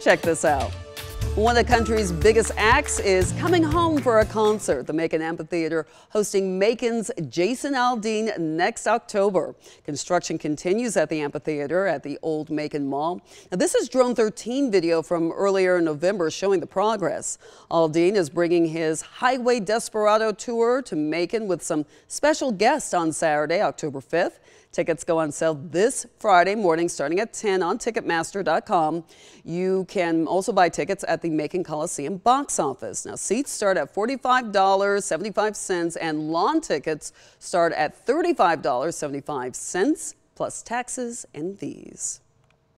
Check this out. One of the country's biggest acts is coming home for a concert. The Macon Amphitheater hosting Macon's Jason Aldean next October. Construction continues at the amphitheater at the Old Macon Mall. Now, this is Drone 13 video from earlier in November showing the progress. Aldean is bringing his Highway Desperado tour to Macon with some special guests on Saturday, October 5th. Tickets go on sale this Friday morning starting at 10 on Ticketmaster.com. You can also buy tickets at the Macon Coliseum box office. Now, seats start at $45.75 and lawn tickets start at $35.75 plus taxes and fees.